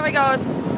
There we goes.